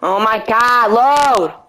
Oh my god, load!